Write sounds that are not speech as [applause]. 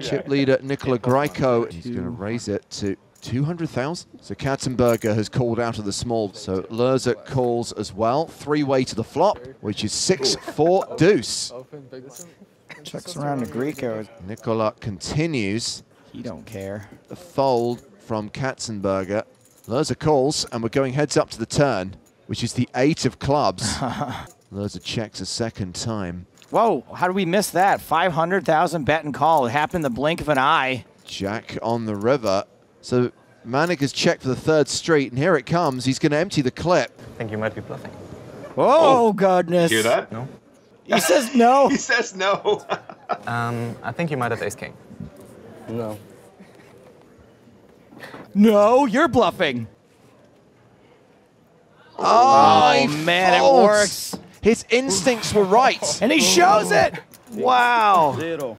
Chip leader Nicola Grieco, he's going to raise it to 200,000. So Katzenberger has called out of the small. So Loeser calls as well. Three-way to the flop, which is 6-4 deuce. Checks around to Grieco. Nicola continues. He don't care. The fold from Katzenberger. Loeser calls, and we're going heads up to the turn, which is the eight of clubs. [laughs] Loeser checks a second time. Whoa, how did we miss that? 500,000 bet and call. It happened the blink of an eye. Jack on the river. So Manig has checked for the third street, and here it comes. He's going to empty the clip. I think you might be bluffing. Oh, goodness. Hear that? No? He says no. [laughs] He says no. [laughs] Um, I think you might have ace king. No. no, you're bluffing. Oh, he man, it works. His instincts were right. And he shows it. Wow. Zero.